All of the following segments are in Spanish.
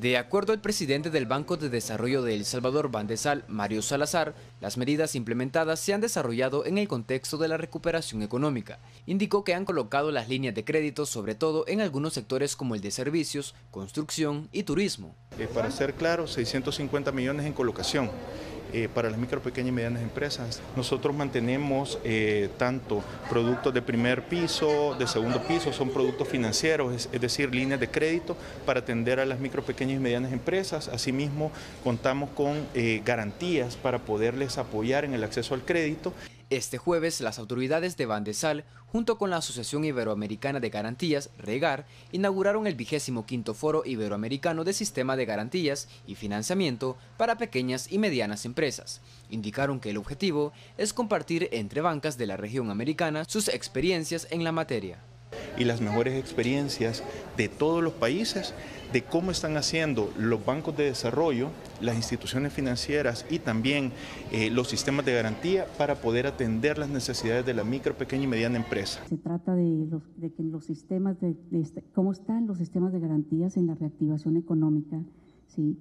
De acuerdo al presidente del Banco de Desarrollo de El Salvador, Bandesal, Mario Salazar, las medidas implementadas se han desarrollado en el contexto de la recuperación económica. Indicó que han colocado las líneas de crédito sobre todo en algunos sectores como el de servicios, construcción y turismo. Eh, para ser claro, 650 millones en colocación. Eh, para las micro, pequeñas y medianas empresas. Nosotros mantenemos eh, tanto productos de primer piso, de segundo piso, son productos financieros, es, decir, líneas de crédito para atender a las micro, pequeñas y medianas empresas. Asimismo, contamos con eh, garantías para poderles apoyar en el acceso al crédito. Este jueves, las autoridades de Bandesal, junto con la Asociación Iberoamericana de Garantías, REGAR, inauguraron el vigésimo quinto Foro Iberoamericano de Sistema de Garantías y Financiamiento para Pequeñas y Medianas Empresas. Indicaron que el objetivo es compartir entre bancas de la región americana sus experiencias en la materia y las mejores experiencias de todos los países de cómo están haciendo los bancos de desarrollo, las instituciones financieras y también eh, los sistemas de garantía para poder atender las necesidades de la micro, pequeña y mediana empresa. Se trata de, que los sistemas de, este, cómo están los sistemas de garantías en la reactivación económica, ¿sí?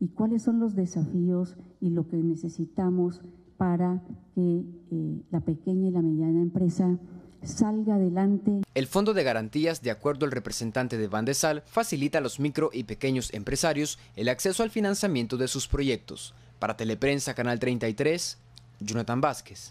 y cuáles son los desafíos y lo que necesitamos para que eh, la pequeña y la mediana empresa salga adelante. El Fondo de Garantías, de acuerdo al representante de Bandesal, facilita a los micro y pequeños empresarios el acceso al financiamiento de sus proyectos. Para Teleprensa, Canal 33, Jonathan Vázquez.